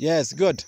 Yes, good.